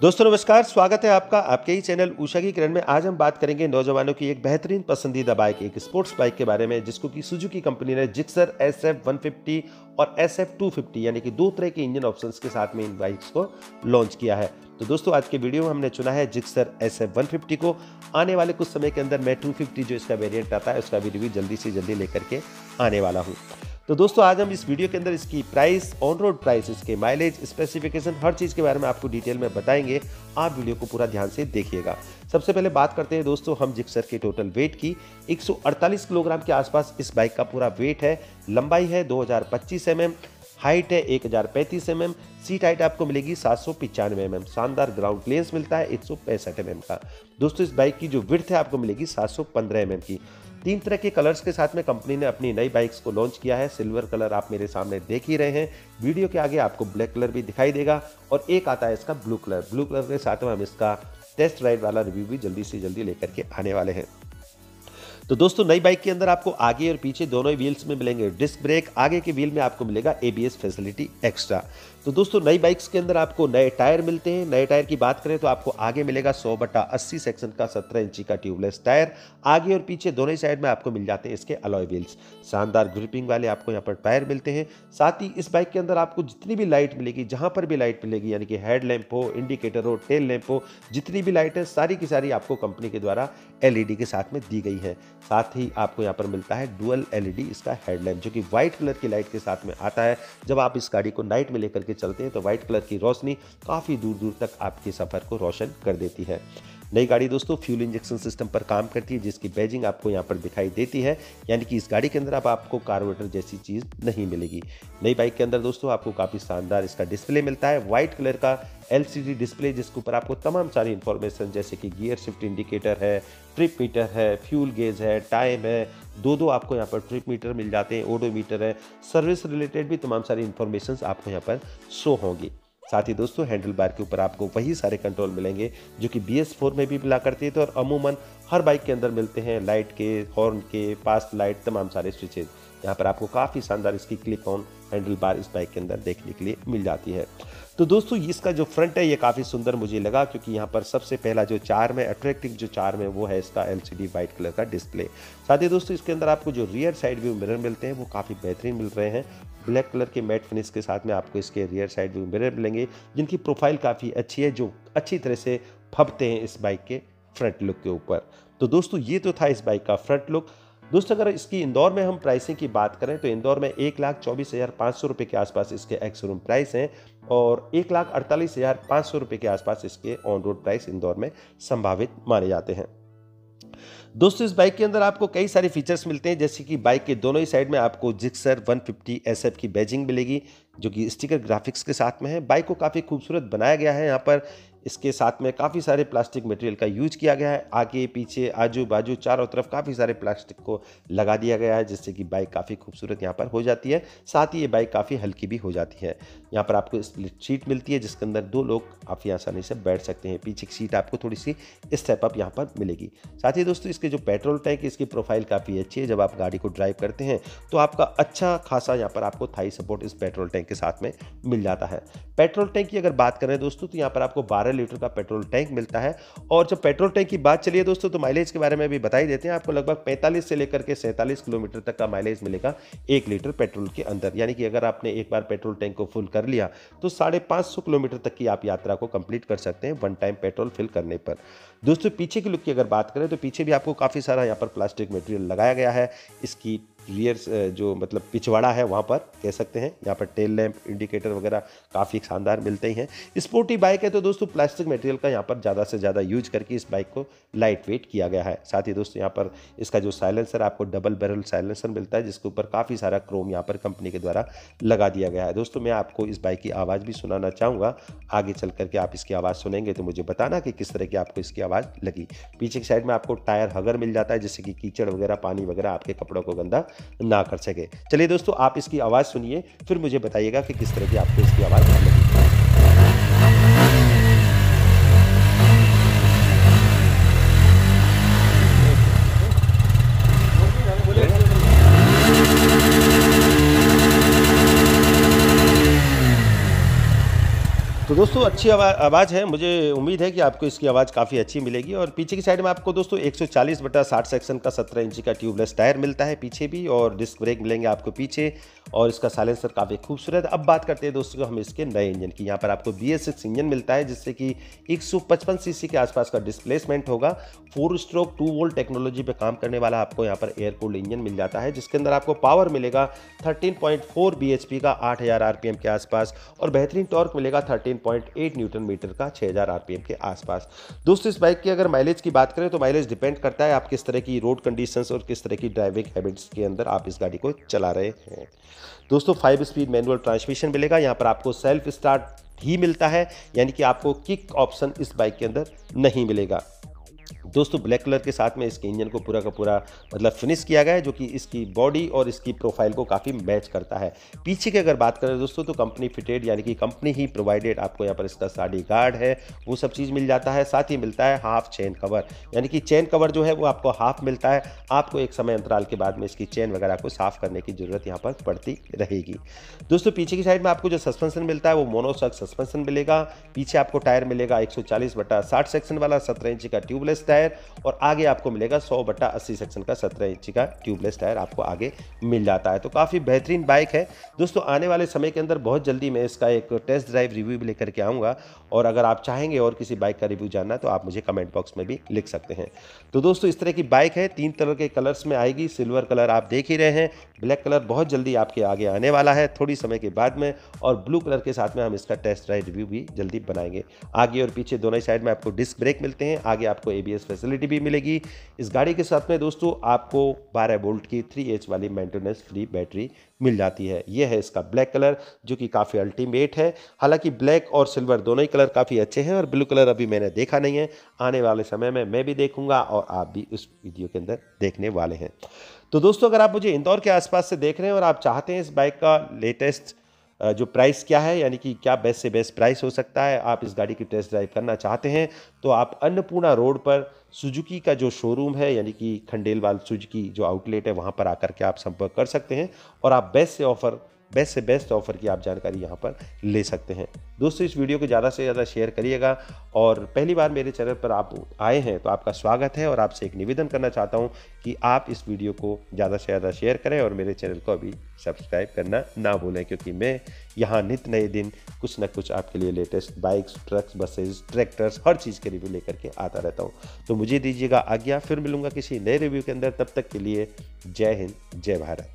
दोस्तों, नमस्कार, स्वागत है आपका, आपके ही चैनल उषा की किरण में। आज हम बात करेंगे नौजवानों की एक बेहतरीन पसंदीदा बाइक, एक स्पोर्ट्स बाइक के बारे में, जिसको कि सुजुकी कंपनी ने Gixxer S F one fifty और एस एफ़ टू फिफ्टी यानी कि दो तरह के इंजन ऑप्शंस के साथ में इन बाइक्स को लॉन्च किया है। तो दोस्तों, आज के वीडियो में हमने चुना है Gixxer S F one fifty को। आने वाले कुछ समय के अंदर मैं टू फिफ्टी जो इसका वेरियंट आता है, उसका भी रिव्यू जल्दी से जल्दी लेकर के आने वाला हूँ। तो दोस्तों, आज हम इस वीडियो के अंदर इसकी प्राइस ऑन रोड प्राइस इसके माइलेज स्पेसिफिकेशन हर चीज़ के बारे में आपको डिटेल में बताएँगे। आप वीडियो को पूरा ध्यान से देखिएगा। सबसे पहले बात करते हैं दोस्तों, हम जिक्सर के टोटल वेट की। 148 किलोग्राम के आसपास इस बाइक का पूरा वेट है। लंबाई है 2025 mm हाइट है एक हज़ार पैंतीस सीट हाइट आपको मिलेगी सात सौ पिचानवे एम एम शानदार ग्राउंड क्लियंस मिलता है एक सौ पैंसठ एम एम का। दोस्तों, इस बाइक की जो विर्थ है आपको मिलेगी सात सौ पंद्रह एम एम की। तीन तरह के कलर्स के साथ में कंपनी ने अपनी नई बाइक्स को लॉन्च किया है। सिल्वर कलर आप मेरे सामने देख ही रहे हैं। वीडियो के आगे आपको ब्लैक कलर भी दिखाई देगा और एक आता है इसका ब्लू कलर ब्लू कलर के साथ में हम इसका टेस्ट राइड वाला रिव्यू भी जल्दी से जल्दी लेकर के आने वाले हैं। तो दोस्तों, नई बाइक के अंदर आपको आगे और पीछे दोनों ही व्हील्स में मिलेंगे डिस्क ब्रेक आगे के व्हील में आपको मिलेगा एबीएस फैसिलिटी एक्स्ट्रा तो दोस्तों, नई बाइक्स के अंदर आपको नए टायर मिलते हैं। नए टायर की बात करें तो आपको आगे मिलेगा सौ बटा अस्सी सेक्शन का 17 इंची का ट्यूबलेस टायर आगे और पीछे दोनों ही साइड में आपको मिल जाते हैं इसके अलॉय व्हील्स शानदार ग्रिपिंग वाले आपको यहाँ पर टायर मिलते हैं। साथ ही इस बाइक के अंदर आपको जितनी भी लाइट मिलेगी, जहाँ पर भी लाइट मिलेगी, यानी कि हेड लैंप हो इंडिकेटर हो टेल लैंप हो, जितनी भी लाइट है, सारी की सारी आपको कंपनी के द्वारा एलईडी के साथ में दी गई है। साथ ही आपको यहाँ पर मिलता है डुअल एलईडी, इसका हेडलैम्प जो कि व्हाइट कलर की लाइट के साथ में आता है। जब आप इस गाड़ी को नाइट में लेकर के चलते हैं तो व्हाइट कलर की रोशनी काफ़ी दूर दूर तक आपके सफ़र को रोशन कर देती है। नई गाड़ी दोस्तों, फ्यूल इंजेक्शन सिस्टम पर काम करती है, जिसकी बैजिंग आपको यहाँ पर दिखाई देती है। यानी कि इस गाड़ी के अंदर अब आपको कार्बोरेटर जैसी चीज़ नहीं मिलेगी। नई बाइक के अंदर दोस्तों, आपको काफ़ी शानदार इसका डिस्प्ले मिलता है। व्हाइट कलर का एलसीडी डिस्प्ले, जिसके ऊपर आपको तमाम सारी इन्फॉर्मेशन, जैसे कि गियर शिफ्ट इंडिकेटर है, ट्रिप मीटर है, फ्यूल गेज है, टाइम है दो दो आपको यहाँ पर ट्रिप मीटर मिल जाते हैं, ओडोमीटर है, सर्विस रिलेटेड भी तमाम सारी इन्फॉर्मेशन आपको यहाँ पर शो होंगी। साथ ही दोस्तों हैंडल बार के ऊपर आपको वही सारे कंट्रोल मिलेंगे जो कि बी एस फोर में भी मिला करती है। तो और अमूमन हर बाइक के अंदर मिलते हैं लाइट के हॉर्न के पास लाइट तमाम सारे स्विचेज यहाँ पर आपको काफ़ी शानदार इसकी क्लिप ऑन हैंडल बार इस बाइक के अंदर देखने के लिए मिल जाती है। तो दोस्तों, इसका जो फ्रंट है, ये काफ़ी सुंदर मुझे लगा क्योंकि यहाँ पर सबसे पहला जो चार में अट्रैक्टिव जो चार में वो है इसका एलसीडी वाइट कलर का डिस्प्ले साथ ही दोस्तों, इसके अंदर आपको जो रियर साइड व्यू मिरर मिलते हैं, वो काफ़ी बेहतरीन मिल रहे हैं। ब्लैक कलर के मैट फिनिश के साथ में आपको इसके रियर साइड व्यू मिरर मिलेंगे, जिनकी प्रोफ़ाइल काफ़ी अच्छी है, जो अच्छी तरह से फपते हैं इस बाइक के फ्रंट लुक के ऊपर। तो दोस्तों, ये तो था इस बाइक का फ्रंट लुक दोस्तों, अगर इसकी इंदौर में हम प्राइसिंग की बात करें तो इंदौर में एक लाख चौबीस हज़ार पाँच सौ रुपये के आसपास इसके एक्स शोरूम प्राइस हैं और एक लाख अड़तालीस हज़ार पाँच सौ रुपये के आसपास इसके ऑन रोड प्राइस इंदौर में संभावित माने जाते हैं। दोस्तों, इस बाइक के अंदर आपको कई सारे फीचर्स मिलते हैं, जैसे कि बाइक के दोनों ही साइड में आपको जिक्सर 150 एसएफ की बैजिंग मिलेगी, जो कि स्टिकर ग्राफिक्स के साथ में है। बाइक को काफ़ी खूबसूरत बनाया गया है यहाँ पर। इसके साथ में काफ़ी सारे प्लास्टिक मटेरियल का यूज़ किया गया है। आगे, पीछे, आजू बाजू, चारों तरफ़ काफ़ी सारे प्लास्टिक को लगा दिया गया है, जिससे कि बाइक काफ़ी खूबसूरत यहाँ पर हो जाती है। साथ ही ये बाइक काफ़ी हल्की भी हो जाती है। यहाँ पर आपको स्प्लिट सीट मिलती है, जिसके अंदर दो लोग काफ़ी आसानी से बैठ सकते हैं। पीछे की सीट आपको थोड़ी सी स्टेप अप यहाँ पर मिलेगी। साथ ही दोस्तों, इसके जो पेट्रोल टैंक इसकी प्रोफ़ाइल काफ़ी अच्छी है। जब आप गाड़ी को ड्राइव करते हैं तो आपका अच्छा खासा यहाँ पर आपको थाई सपोर्ट इस पेट्रोल टैंक के साथ में मिल जाता है। पेट्रोल टैंक की अगर बात करें दोस्तों तो यहाँ पर आपको बारह लीटर का पेट्रोल टैंक मिलता है। और जब पेट्रोल टैंक की बात चलिए दोस्तों तो माइलेज के बारे में भी बता ही देते हैं। आपको लगभग 45 से लेकर के सैंतालीस किलोमीटर तक का माइलेज मिलेगा एक लीटर पेट्रोल के अंदर। यानी कि अगर आपने एक बार पेट्रोल टैंक को फुल कर लिया तो साढ़े किलोमीटर तक की आप यात्रा को कंप्लीट कर सकते हैं वन टाइम पेट्रोल फिल करने पर। दोस्तों, पीछे की लुक की अगर बात करें तो पीछे भी आपको काफ़ी सारा यहाँ पर प्लास्टिक मटेरियल लगाया गया है। इसकी रियर जो मतलब पिछवाड़ा है वहाँ पर, कह सकते हैं। यहाँ पर टेल लैंप इंडिकेटर वगैरह काफ़ी शानदार मिलते ही हैं। स्पोर्टी बाइक है तो दोस्तों प्लास्टिक मटेरियल का यहाँ पर ज़्यादा से ज़्यादा यूज़ करके इस बाइक को लाइट वेट किया गया है। साथ ही दोस्तों यहाँ पर इसका जो साइलेंसर आपको डबल बैरल साइलेंसर मिलता है, जिसके ऊपर काफ़ी सारा क्रोम यहाँ पर कंपनी के द्वारा लगा दिया गया है। दोस्तों मैं आपको इस बाइक की आवाज़ भी सुनाना चाहूँगा। आगे चल करके आप इसकी आवाज़ सुनेंगे तो मुझे बताना कि किस तरह की आपको इसकी आवाज़ लगी। पीछे की साइड में आपको टायर हगर मिल जाता है, जिससे कि कीचड़ वगैरह, पानी वगैरह आपके कपड़ों को गंदा ना कर सके। चलिए दोस्तों, आप इसकी आवाज़ सुनिए, फिर मुझे बताइएगा कि किस तरह की आपको इसकी आवाज़ लगी दोस्तों, अच्छी आवाज़ है। मुझे उम्मीद है कि आपको इसकी आवाज़ काफ़ी अच्छी मिलेगी और पीछे की साइड में आपको दोस्तों 140 बटा 60 सेक्शन का 17 इंची का ट्यूबलेस टायर मिलता है पीछे भी और डिस्क ब्रेक मिलेंगे आपको पीछे और इसका साइलेंसर काफ़ी खूबसूरत। अब बात करते हैं दोस्तों हम इसके नए इंजन की। यहाँ पर आपको बी इंजन मिलता है, जिससे कि एक सीसी के आसपास का डिस्प्लेसमेंट होगा। Four stroke, two valve technology पर काम करने वाला आपको यहाँ पर एयर इंजन मिल जाता है, जिसके अंदर आपको पावर मिलेगा थर्टीन पॉइंट का आठ हज़ार के आसपास और बेहतरीन टॉर्क मिलेगा थर्टीन 1.8 न्यूटन मीटर का 6000 आरपीएम के आसपास। दोस्तों, इस बाइक की अगर माइलेज की बात करें तो माइलेज डिपेंड करता है आप किस तरह की रोड कंडीशंस और किस तरह की ड्राइविंग हैबिट्स के अंदर आप इस गाड़ी को चला रहे हैं। दोस्तों फाइव स्पीड मैनुअल ट्रांसमिशन मिलेगा। यहाँ पर आपको सेल्फ स्टार्ट ही मिलता है, यानी कि आपको किक ऑप्शन इस बाइक के अंदर नहीं मिलेगा। दोस्तों ब्लैक कलर के साथ में इसके इंजन को पूरा का पूरा मतलब फिनिश किया गया है, जो कि इसकी बॉडी और इसकी प्रोफ़ाइल को काफ़ी मैच करता है। पीछे की अगर बात करें दोस्तों तो कंपनी फिटेड यानी कि कंपनी ही प्रोवाइडेड आपको यहाँ पर इसका साड़ी गार्ड है, वो सब चीज़ मिल जाता है। साथ ही मिलता है हाफ़ चेन कवर यानी कि चेन कवर जो है वो आपको हाफ़ मिलता है। आपको एक समय अंतराल के बाद में इसकी चेन वगैरह को साफ़ करने की ज़रूरत यहाँ पर पड़ती रहेगी। दोस्तों, पीछे की साइड में आपको जो सस्पेंशन मिलता है, वो मोनोसक सस्पेंशन मिलेगा। पीछे आपको टायर मिलेगा एक बटा साठ सेक्शन वाला, सत्रह इंच का ट्यूबलेस टायर और आगे आपको मिलेगा 100 बट्टा अस्सी सेक्शन का 17 इंची का ट्यूबलेस टायर आपको आगे मिल जाता है। तो काफ़ी बेहतरीन बाइक है। दोस्तों, आने वाले समय के अंदर बहुत जल्दी मैं इसका एक टेस्ट ड्राइव रिव्यू भी लेकर के आऊँगा और अगर आप चाहेंगे और किसी बाइक का रिव्यू जानना तो आप मुझे कमेंट बॉक्स में भी लिख सकते हैं। तो दोस्तों, इस तरह की बाइक है, तीन तरह के कलर्स में आएगी, सिल्वर कलर आप देख ही रहे हैं ब्लैक कलर बहुत जल्दी आपके आगे आने वाला है थोड़ी समय के बाद में, और ब्लू कलर के साथ में हम इसका टेस्ट ड्राइव रिव्यू भी जल्दी बनाएँगे। आगे और पीछे दोनों ही साइड में आपको डिस्क ब्रेक मिलते हैं, आगे आपको एबीएस फैसिलिटी भी मिलेगी। इस गाड़ी के साथ में दोस्तों आपको 12 वोल्ट की 3H वाली मेंटेनेंस फ्री बैटरी मिल जाती है। यह है इसका ब्लैक कलर, जो कि काफ़ी अल्टीमेट है। हालाँकि ब्लैक और सिल्वर दोनों ही कलर काफ़ी अच्छे हैं, और ब्लू कलर अभी मैंने देखा नहीं है। आने वाले समय में मैं भी देखूँगा, और आप भी उस वीडियो के अंदर देखने वाले हैं। तो दोस्तों, अगर आप मुझे इंदौर के आसपास से देख रहे हैं और आप चाहते हैं इस बाइक का लेटेस्ट जो प्राइस क्या है, यानी कि क्या बेस्ट से बेस्ट प्राइस हो सकता है, आप इस गाड़ी की टेस्ट ड्राइव करना चाहते हैं तो आप अन्नपूर्णा रोड पर सुजुकी का जो शोरूम है, यानी कि खंडेलवाल सुजुकी जो आउटलेट है, वहाँ पर आकर के आप संपर्क कर सकते हैं और आप बेस्ट से ऑफ़र बेस्ट से बेस्ट ऑफ़र की आप जानकारी यहाँ पर ले सकते हैं। दोस्तों, इस वीडियो को ज़्यादा से ज़्यादा शेयर करिएगा और पहली बार मेरे चैनल पर आप आए हैं तो आपका स्वागत है और आपसे एक निवेदन करना चाहता हूँ कि आप इस वीडियो को ज़्यादा से ज़्यादा शेयर करें और मेरे चैनल को अभी सब्सक्राइब करना ना भूलें क्योंकि मैं यहाँ नित नए दिन कुछ ना कुछ आपके लिए latest bikes trucks buses tractors हर चीज़ के रिव्यू लेकर के आता रहता हूँ। तो मुझे दीजिएगा आज्ञा, फिर मिलूँगा किसी नए रिव्यू के अंदर। तब तक के लिए जय हिंद, जय भारत।